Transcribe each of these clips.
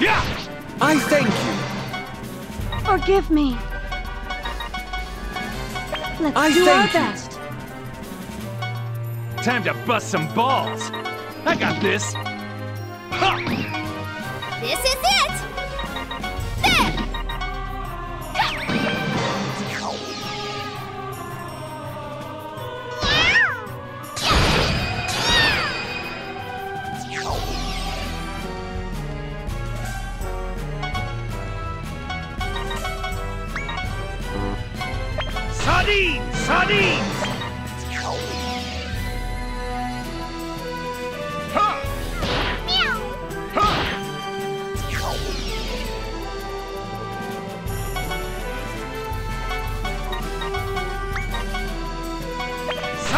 Yeah! I thank you. Forgive me. Let's I do our thank you. best. Time to bust some balls. I got this. Ha! This is it!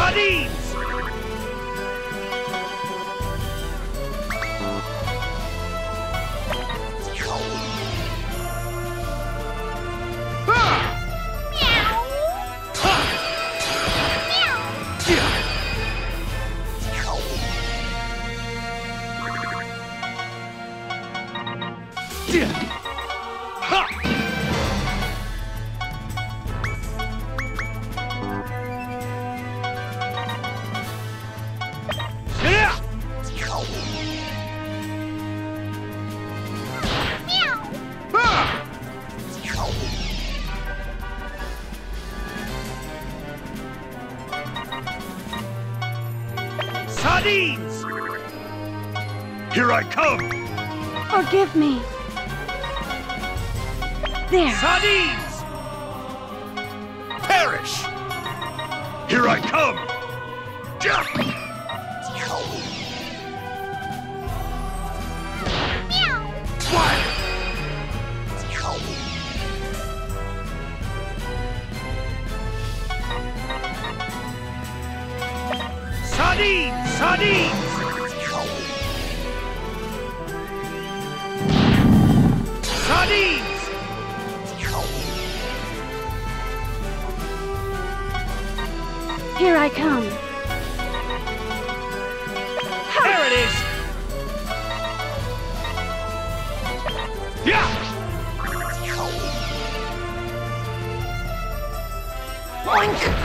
Sardines! There. Sardines! Perish! Here I come! Sardines! Sardines! Sardines! Here I come. There it is! Yeah! Let's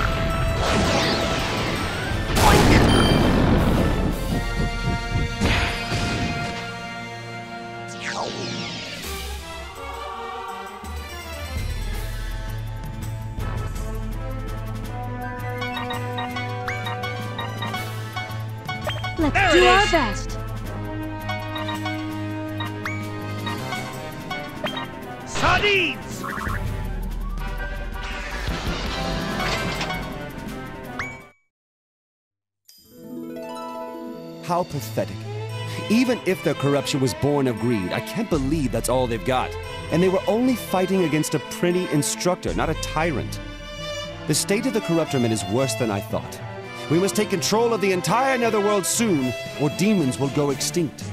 There do it our is. best. Sardines! How pathetic. Even if their corruption was born of greed, I can't believe that's all they've got. And they were only fighting against a Prinny instructor, not a tyrant. The state of the Corrupternment is worse than I thought. We must take control of the entire netherworld soon, or demons will go extinct.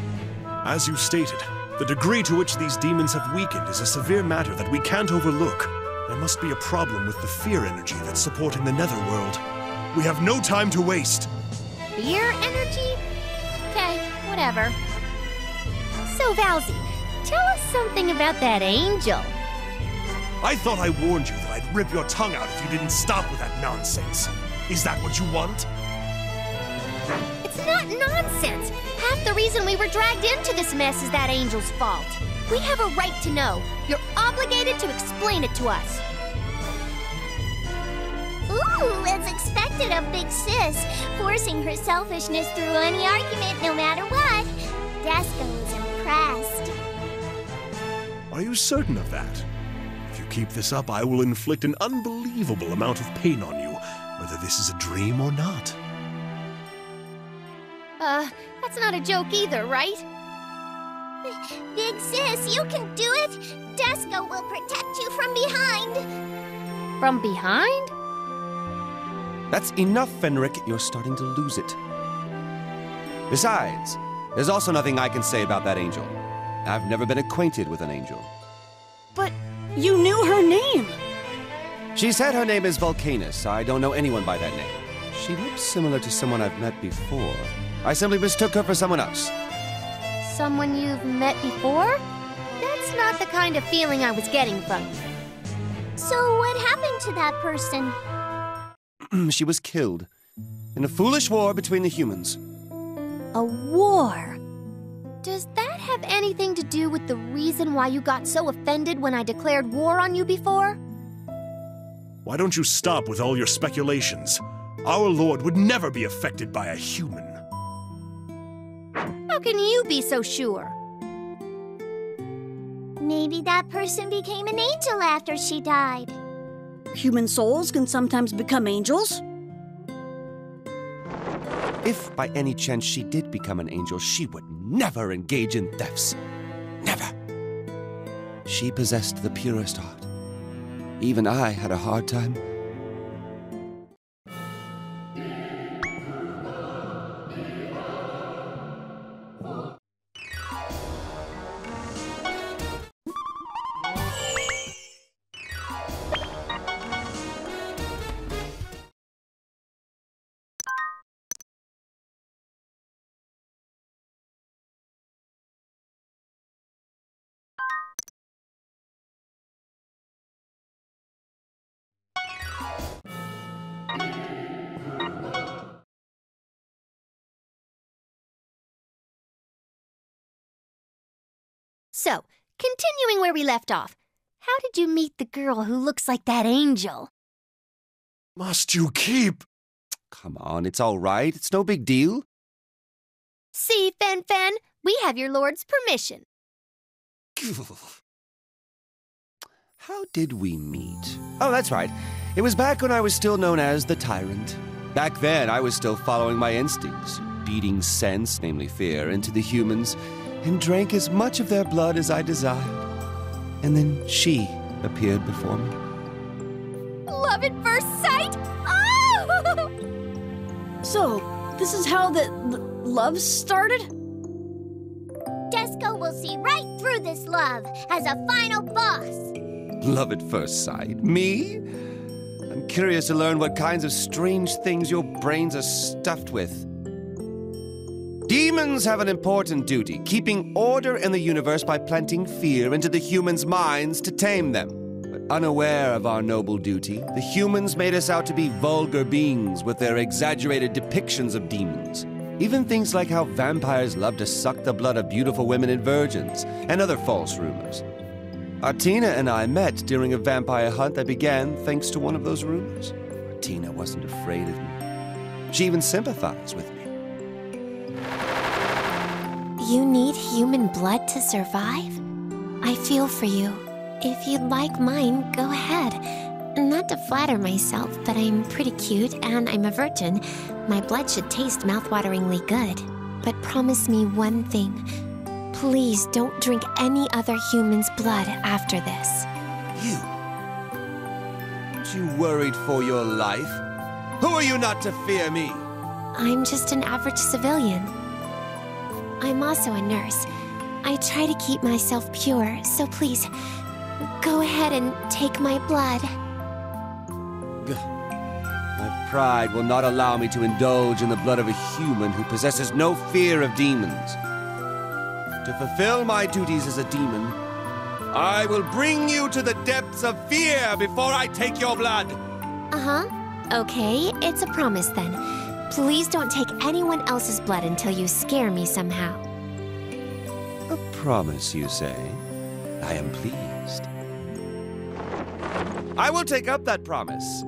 As you stated, the degree to which these demons have weakened is a severe matter that we can't overlook. There must be a problem with the fear energy that's supporting the netherworld. We have no time to waste. Fear energy? Okay, whatever. So, Valzy, tell us something about that angel. I thought I warned you that I'd rip your tongue out if you didn't stop with that nonsense. Is that what you want? It's not nonsense. Half the reason we were dragged into this mess is that angel's fault. We have a right to know. You're obligated to explain it to us. Ooh, as expected of Big Sis, forcing her selfishness through any argument no matter what. Desco is impressed. Are you certain of that? If you keep this up, I will inflict an unbelievable amount of pain on you, whether this is a dream or not. Uh, that's not a joke either, right? Big Sis, you can do it! Desco will protect you from behind! From behind? That's enough, Fenrich. You're starting to lose it. Besides, there's also nothing I can say about that angel. I've never been acquainted with an angel. But you knew her name. She said her name is Vulcanus. I don't know anyone by that name. She looks similar to someone I've met before. I simply mistook her for someone else. Someone you've met before? That's not the kind of feeling I was getting from you. So what happened to that person? she was killed in a foolish war between the humans. A war. Does that have anything to do with the reason why you got so offended when I declared war on you before? Why don't you stop with all your speculations? Our Lord would never be affected by a human. How can you be so sure? Maybe that person became an angel after she died. Human souls can sometimes become angels. If by any chance she did become an angel, she would never engage in thefts. Never. She possessed the purest heart. Even I had a hard time. So, continuing where we left off, how did you meet the girl who looks like that angel? Must you keep? Come on, it's all right. It's no big deal. See, Fen Fen, we have your lord's permission. How did we meet? Oh, that's right. It was back when I was still known as the Tyrant. Back then, I was still following my instincts, beating sense, namely fear, into the humans, and drank as much of their blood as I desired. And then she appeared before me. Love at first sight? Oh! So, this is how the l- love started? Desco will see right through this love as a final boss. Love at first sight. Me? I'm curious to learn what kinds of strange things your brains are stuffed with. Demons have an important duty, keeping order in the universe by planting fear into the humans' minds to tame them. But unaware of our noble duty, the humans made us out to be vulgar beings with their exaggerated depictions of demons. Even things like how vampires love to suck the blood of beautiful women and virgins, and other false rumors. Artina and I met during a vampire hunt that began thanks to one of those rumors. Artina wasn't afraid of me. She even sympathized with me. You need human blood to survive? I feel for you. If you'd like mine, go ahead. Not to flatter myself, but I'm pretty cute and I'm a virgin. My blood should taste mouthwateringly good. But promise me one thing. Please don't drink any other human's blood after this. You? Aren't you worried for your life? Who are you not to fear me? I'm just an average civilian. I'm also a nurse. I try to keep myself pure, so please, go ahead and take my blood. My pride will not allow me to indulge in the blood of a human who possesses no fear of demons. To fulfill my duties as a demon, I will bring you to the depths of fear before I take your blood. Uh huh. Okay, it's a promise then. Please don't take anyone else's blood until you scare me somehow. A promise, you say? I am pleased. I will take up that promise.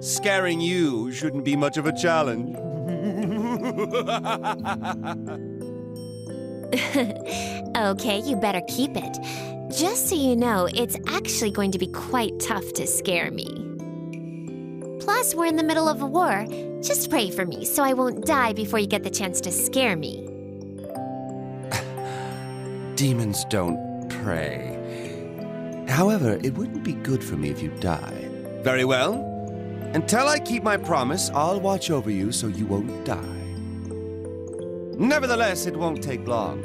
Scaring you shouldn't be much of a challenge. okay, you better keep it. Just so you know, it's actually going to be quite tough to scare me. Plus, we're in the middle of a war. Just pray for me so I won't die before you get the chance to scare me. Demons don't pray. However, it wouldn't be good for me if you die. Very well. Until I keep my promise, I'll watch over you so you won't die. Nevertheless, it won't take long.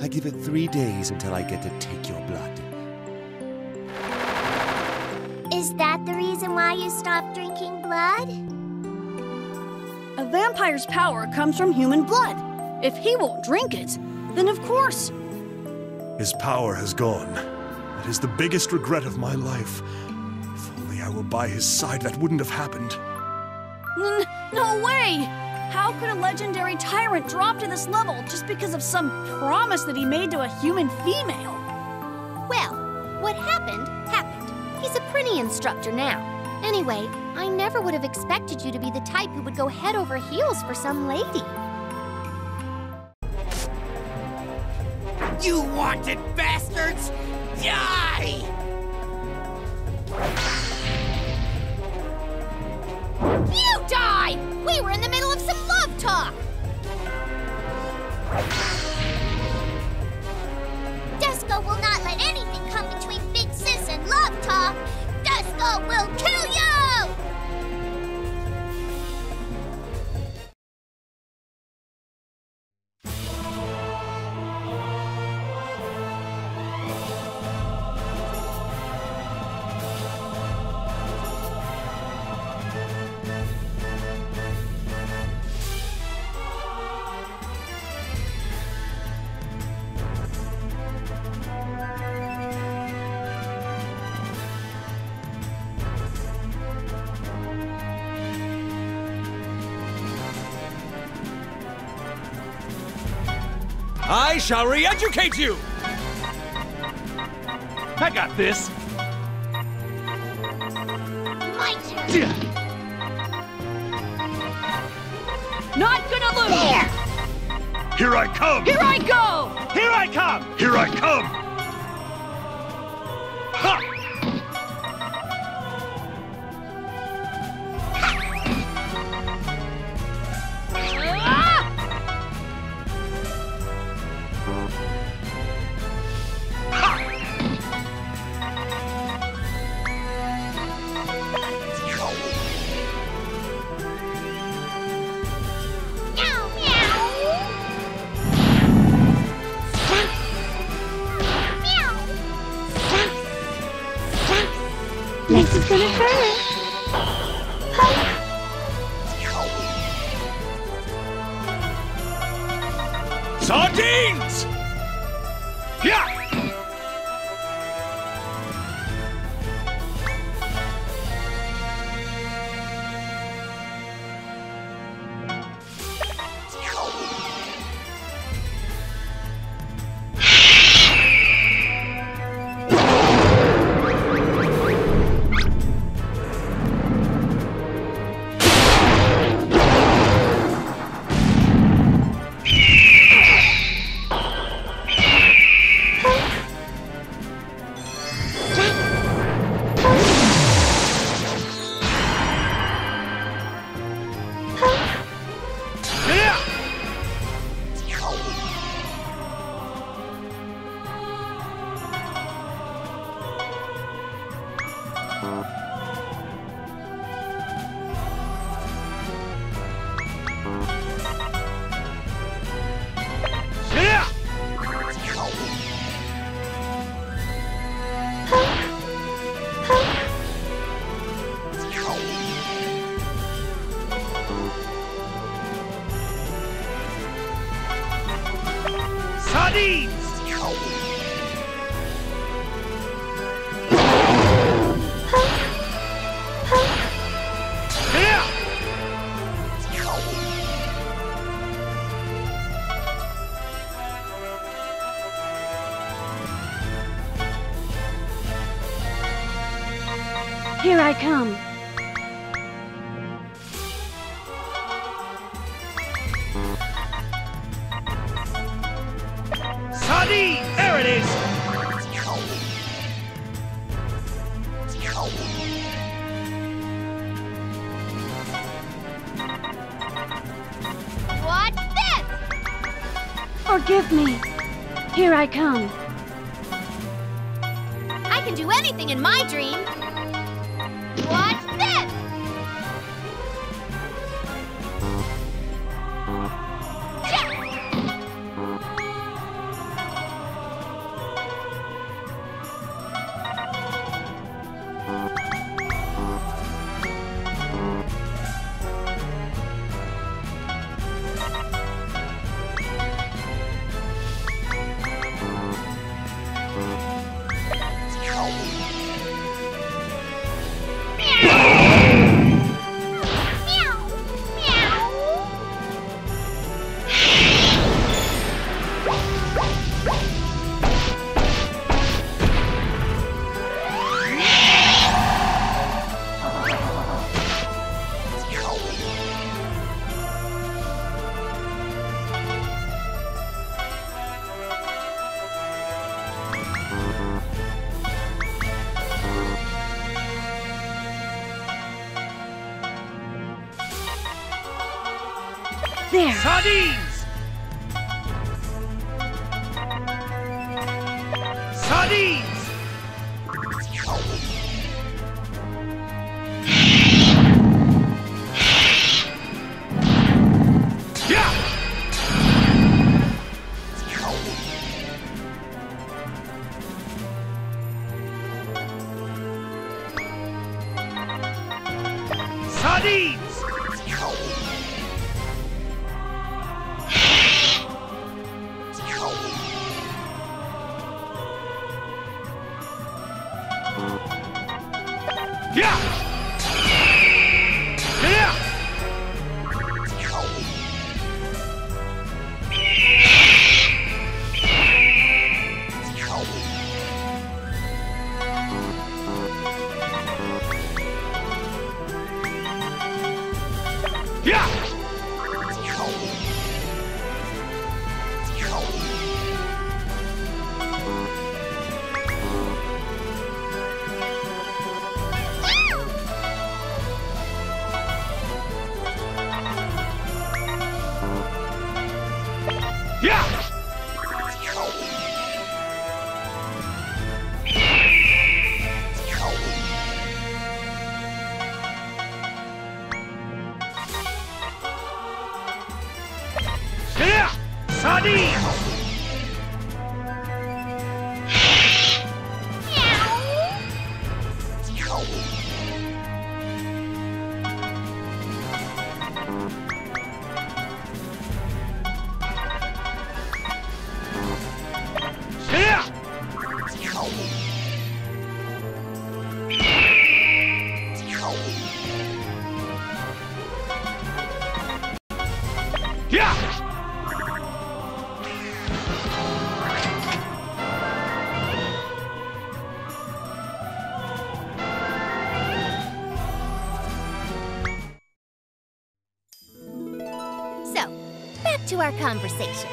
I give it three days until I get to take your blood. Is that the reason why you stopped drinking blood? A vampire's power comes from human blood. If he won't drink it, then of course. His power has gone. That is the biggest regret of my life. If only I were by his side, that wouldn't have happened. N- no way! How could a legendary tyrant drop to this level just because of some promise that he made to a human female? Well, what happened, happened. He's a Prinny instructor now. Anyway, I never would have expected you to be the type who would go head over heels for some lady. You wanted bastards! Die! You die! We were in the middle of some love talk! Desco will not let anything come between Big Sis and Love Talk. Desco will kill I shall re-educate you! I got this. My turn. Not gonna lose! Here I come! Here I go! Here I come! Here I come! Sardines! What's this? There! Sardines! you conversation.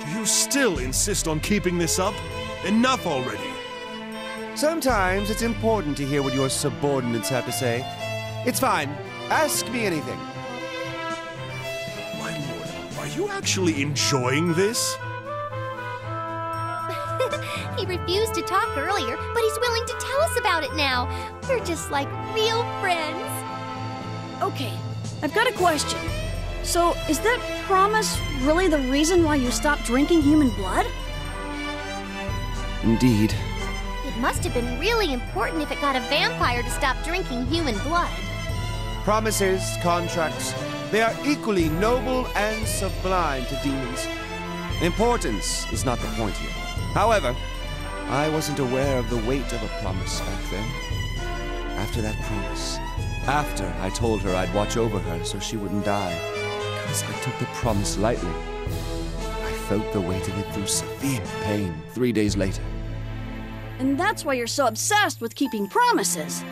Do you still insist on keeping this up? Enough already! Sometimes it's important to hear what your subordinates have to say. It's fine. Ask me anything. My lord, are you actually enjoying this? he refused to talk earlier, but he's willing to tell us about it now. We're just like real friends. Okay, I've got a question. So, is that promise really the reason why you stopped drinking human blood? Indeed. It must have been really important if it got a vampire to stop drinking human blood. Promises, contracts, they are equally noble and sublime to demons. Importance is not the point here. However, I wasn't aware of the weight of a promise back then. After that promise, after I told her I'd watch over her so she wouldn't die, I took the promise lightly, I felt the weight of it through severe pain three days later. And that's why you're so obsessed with keeping promises.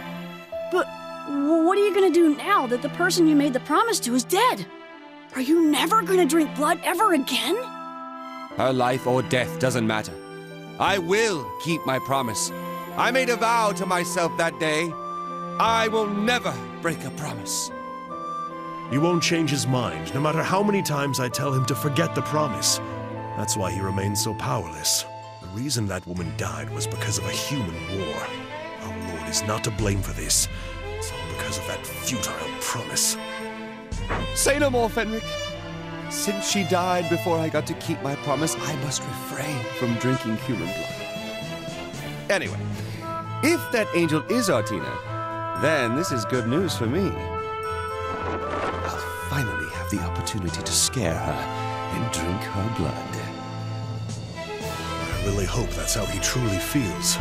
But what are you gonna do now that the person you made the promise to is dead? Are you never gonna drink blood ever again? Her life or death doesn't matter. I will keep my promise. I made a vow to myself that day. I will never break a promise. He won't change his mind, no matter how many times I tell him to forget the promise. That's why he remains so powerless. The reason that woman died was because of a human war. Our Lord is not to blame for this. It's all because of that futile promise. Say no more, Fenrich. Since she died before I got to keep my promise, I must refrain from drinking human blood. Anyway, if that angel is Artina, then this is good news for me. The opportunity to scare her and drink her blood. I really hope that's how he truly feels.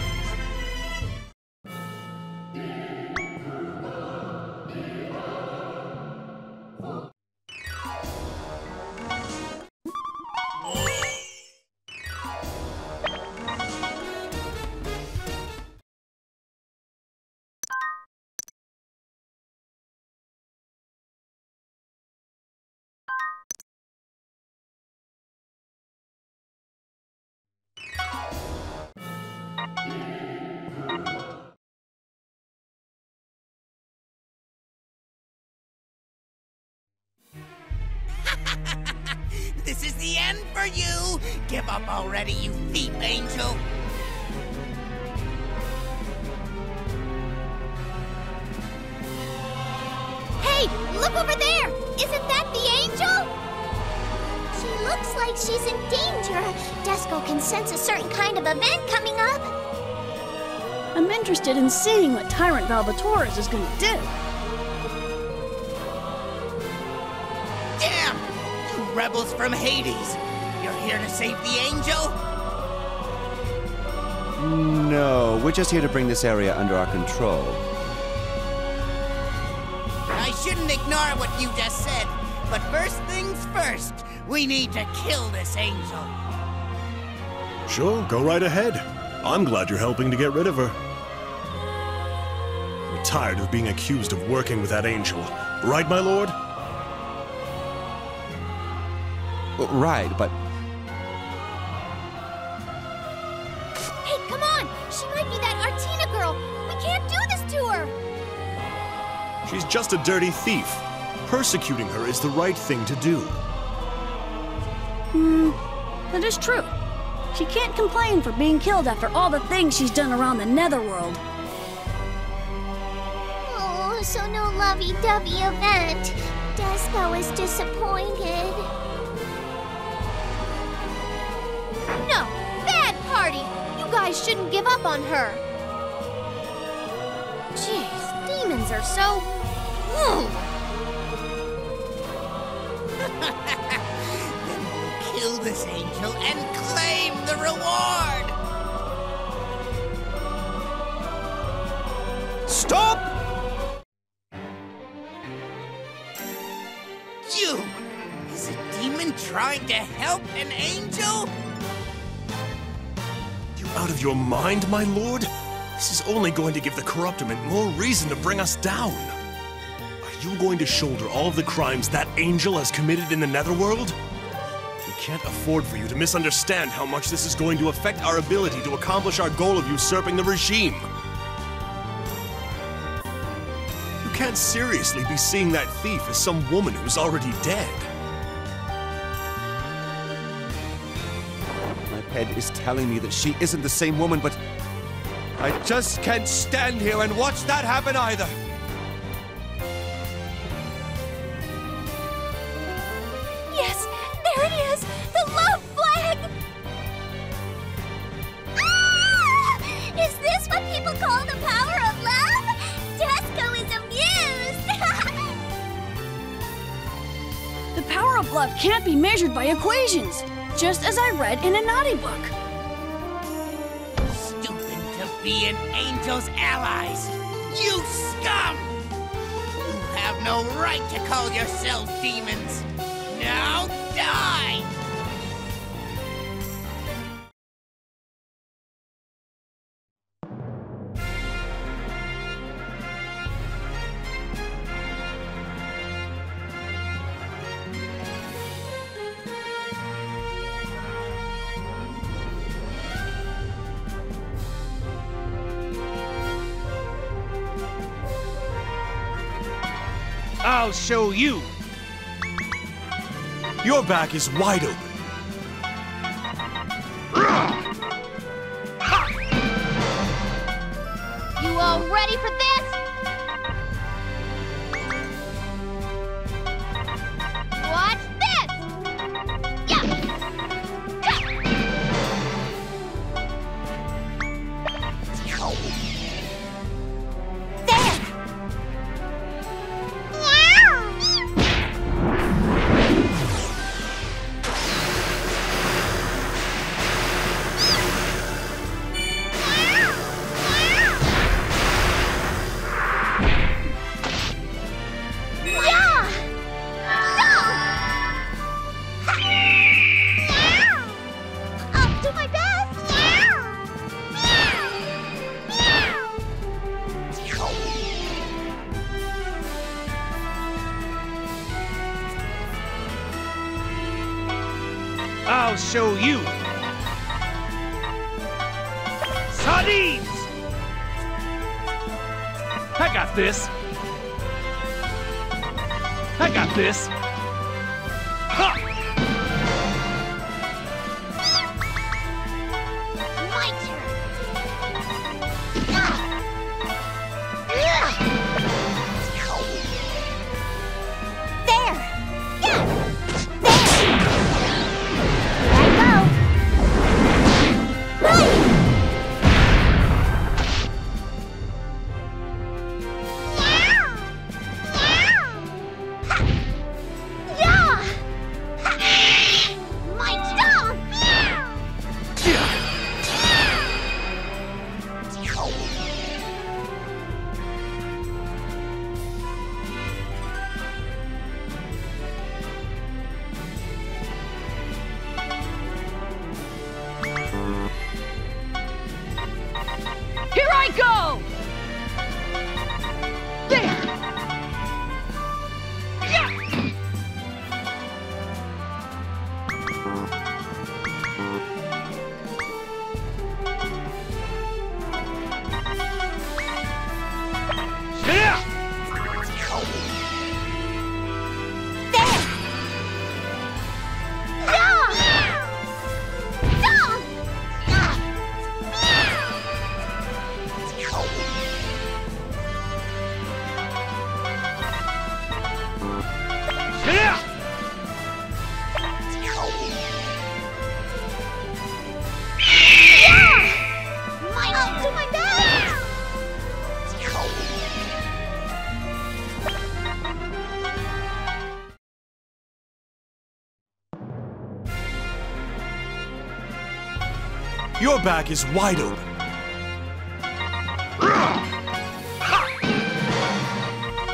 This is the end for you! Give up already, you thief angel! Hey, look over there! Isn't that the angel? She looks like she's in danger. Desco can sense a certain kind of event coming up. I'm interested in seeing what Tyrant Valvatorez is gonna do. Rebels from Hades! You're here to save the angel? No, we're just here to bring this area under our control. I shouldn't ignore what you just said, but first things first, we need to kill this angel. Sure, go right ahead. I'm glad you're helping to get rid of her. We're tired of being accused of working with that angel. Right, my lord? Right, but Hey, come on! She might be that Artina girl! We can't do this to her! She's just a dirty thief. Persecuting her is the right thing to do. Hmm, That is true. She can't complain for being killed after all the things she's done around the Netherworld. Oh, so no lovey-dovey event. Desco is disappointed. You guys shouldn't give up on her! Jeez, demons are so. Hmm. Ugh. Then we'll kill this angel and claim the reward! stop! You! Is a demon trying to help an angel? Out of your mind, my lord? This is only going to give the Corrupternment more reason to bring us down. Are you going to shoulder all of the crimes that angel has committed in the Netherworld? We can't afford for you to misunderstand how much this is going to affect our ability to accomplish our goal of usurping the regime. You can't seriously be seeing that thief as some woman who's already dead. Head is telling me that she isn't the same woman, but I just can't stand here and watch that happen either. Yes! There it is! The love flag! Ah! Is this what people call the power of love? Desco is amused. The power of love can't be measured by equations, just as I read in a naughty book. Stupid to be an angel's allies! You scum! You have no right to call yourselves demons! Now die! I'll show you. Your back is wide open. I got this. I got this. Ha! Your back is wide open.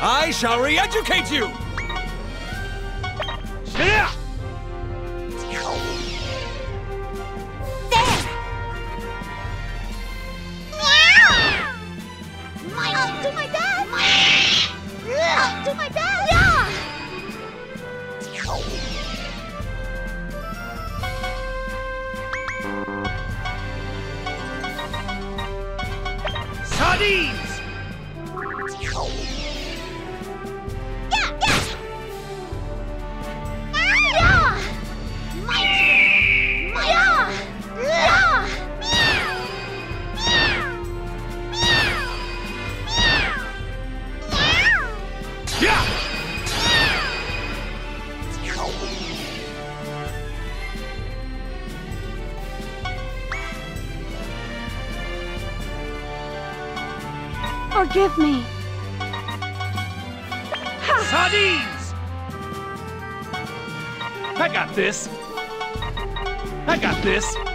I shall re-educate you! Forgive me. Ha! Sardines! I got this. I got this.